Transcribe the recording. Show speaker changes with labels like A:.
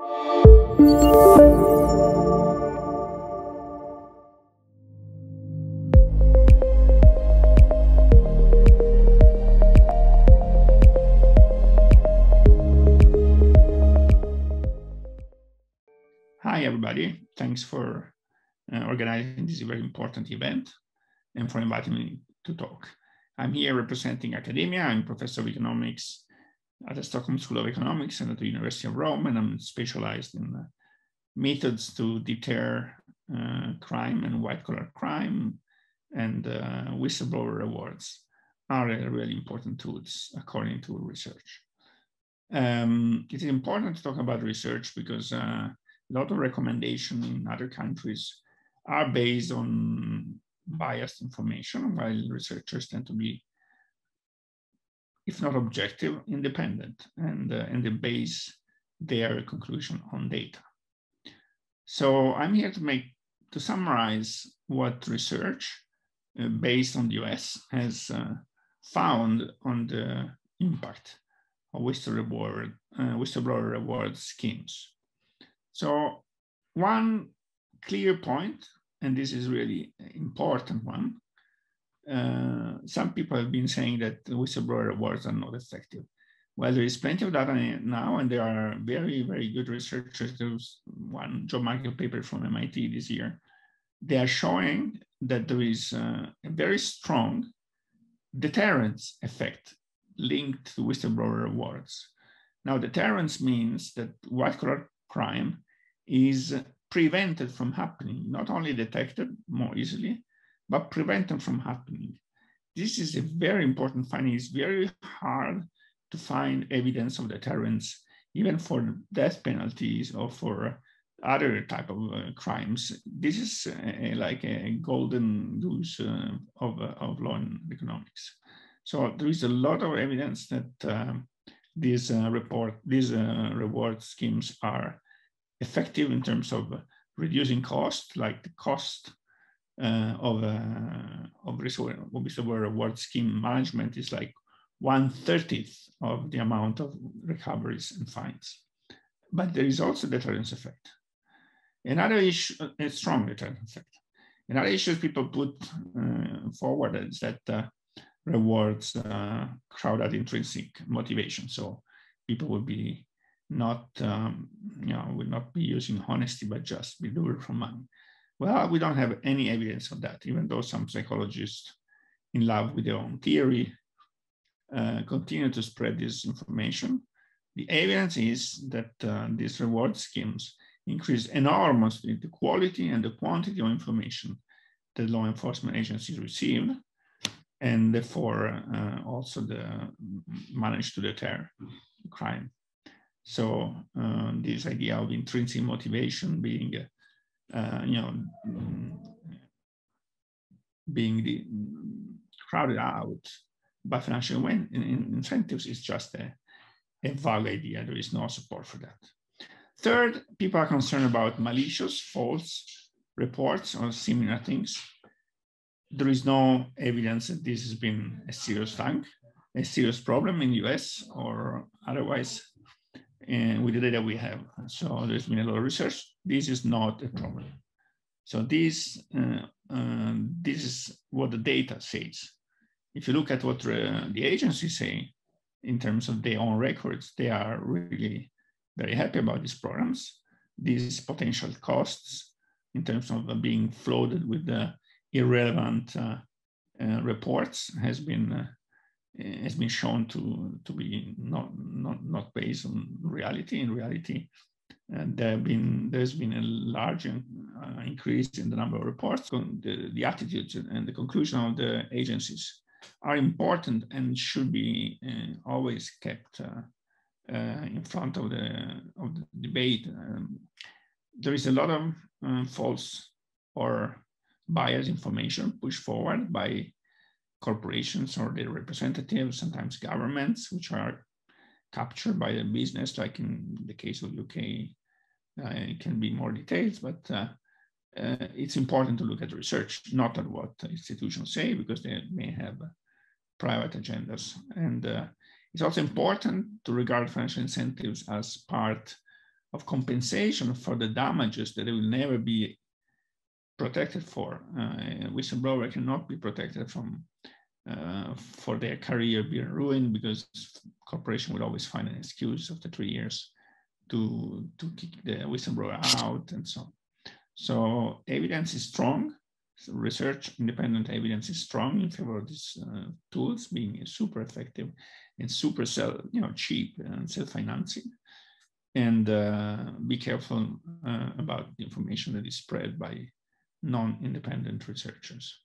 A: Hi, everybody. Thanks for uh, organizing this very important event and for inviting me to talk. I'm here representing academia. I'm professor of economics at the Stockholm School of Economics and at the University of Rome, and I'm specialized in uh, methods to deter uh, crime and white collar crime and uh, whistleblower rewards are really important tools according to research. Um, it is important to talk about research because uh, a lot of recommendations in other countries are based on biased information, while researchers tend to be, if not objective, independent, and, uh, and they base their conclusion on data. So I'm here to make, to summarize what research uh, based on the US has uh, found on the impact of whistleblower, uh, whistleblower reward schemes. So one clear point, and this is really important one, uh, some people have been saying that whistleblower awards are not effective. Well, there is plenty of data now, and there are very, very good researchers. There's one job market paper from MIT this year. They are showing that there is uh, a very strong deterrence effect linked to whistleblower awards. Now, deterrence means that white collar crime is prevented from happening, not only detected more easily, but prevent them from happening. This is a very important finding. It's very hard to find evidence of deterrence, even for death penalties or for other type of uh, crimes. This is a, like a golden goose uh, of, uh, of law and economics. So there is a lot of evidence that um, these uh, report, these uh, reward schemes are effective in terms of reducing cost, like the cost uh, of, uh, of whistleblower reward scheme management is like one thirtieth of the amount of recoveries and fines. But there is also deterrence effect. Another issue, a strong deterrence effect. Another issue people put uh, forward is that uh, rewards uh, crowd out intrinsic motivation. So people will be not, um, you know, will not be using honesty, but just be it for money. Well, we don't have any evidence of that, even though some psychologists in love with their own theory uh, continue to spread this information. The evidence is that uh, these reward schemes increase enormously the quality and the quantity of information that law enforcement agencies receive, and therefore uh, also the manage to deter crime. So uh, this idea of intrinsic motivation being, uh, you know, being the crowded out by financial incentives is just a, a vague idea. There is no support for that. Third, people are concerned about malicious, false reports or similar things. There is no evidence that this has been a serious thing, a serious problem in the US or otherwise and with the data we have. So there's been a lot of research. This is not a problem. So this, uh, uh, this is what the data says. If you look at what uh, the agencies say in terms of their own records, they are really very happy about these programs. These potential costs in terms of being flooded with the irrelevant uh, uh, reports has been uh, has been shown to, to be not, not, not based on reality. In reality, uh, there have been, there's been a large uh, increase in the number of reports. The, the attitudes and the conclusion of the agencies are important and should be uh, always kept uh, in front of the, of the debate. Um, there is a lot of false or biased information pushed forward by corporations or their representatives, sometimes governments, which are captured by the business, like in the case of UK, uh, it can be more details, but uh, uh, it's important to look at research, not at what institutions say, because they may have private agendas. And uh, it's also important to regard financial incentives as part of compensation for the damages that they will never be protected for. Uh, whistleblower cannot be protected from uh, for their career being ruined because corporation will always find an excuse after three years to, to kick the whistleblower out and so on. So evidence is strong. So research independent evidence is strong in favor of these uh, tools being super effective and super sell, you know, cheap and self-financing. And uh, be careful uh, about the information that is spread by non-independent researchers.